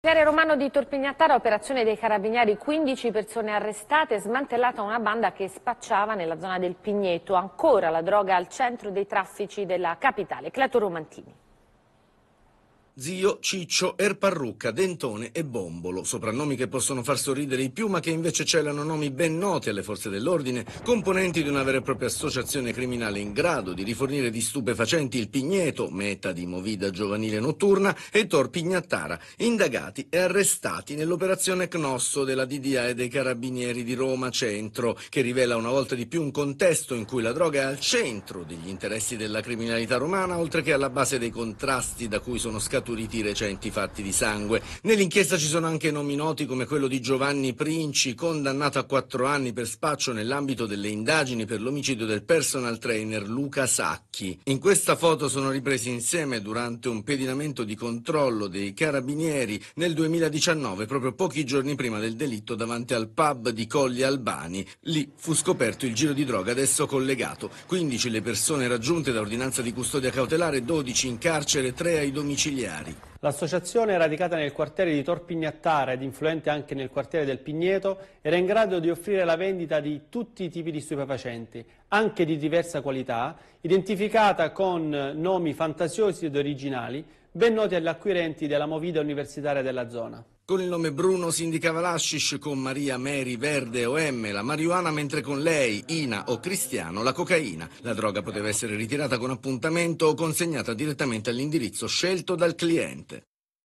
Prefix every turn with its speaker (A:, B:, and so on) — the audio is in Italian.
A: Quartiere romano di Torpignattara, operazione dei carabinieri, 15 persone arrestate, smantellata una banda che spacciava nella zona del Pigneto, ancora la droga al centro dei traffici della capitale. Cleto Romantini.
B: Zio, Ciccio, Erparrucca, Dentone e Bombolo, soprannomi che possono far sorridere i più ma che invece celano nomi ben noti alle forze dell'ordine, componenti di una vera e propria associazione criminale in grado di rifornire di stupefacenti il Pigneto, meta di movida giovanile notturna, e Tor Pignattara, indagati e arrestati nell'operazione Cnosso della DDA e dei Carabinieri di Roma Centro, che rivela una volta di più un contesto in cui la droga è al centro degli interessi della criminalità romana, oltre che alla base dei contrasti da cui sono scaturiti maturiti i recenti fatti di sangue. Nell'inchiesta ci sono anche nomi noti come quello di Giovanni Princi, condannato a quattro anni per spaccio nell'ambito delle indagini per l'omicidio del personal trainer Luca Sacchi. In questa foto sono ripresi insieme durante un pedinamento di controllo dei carabinieri nel 2019, proprio pochi giorni prima del delitto davanti al pub di Colli Albani. Lì fu scoperto il giro di droga adesso collegato. 15 le persone raggiunte da ordinanza di custodia cautelare, 12 in carcere, 3 ai domiciliari familiari.
C: L'associazione, radicata nel quartiere di Torpignattara ed influente anche nel quartiere del Pigneto, era in grado di offrire la vendita di tutti i tipi di stupefacenti, anche di diversa qualità, identificata con nomi fantasiosi ed originali, ben noti agli acquirenti della movida universitaria della zona.
B: Con il nome Bruno si indicava l'ashish, con Maria, Mary, Verde o M la marijuana, mentre con lei, Ina o Cristiano la cocaina. La droga poteva essere ritirata con appuntamento o consegnata direttamente all'indirizzo scelto dal cliente.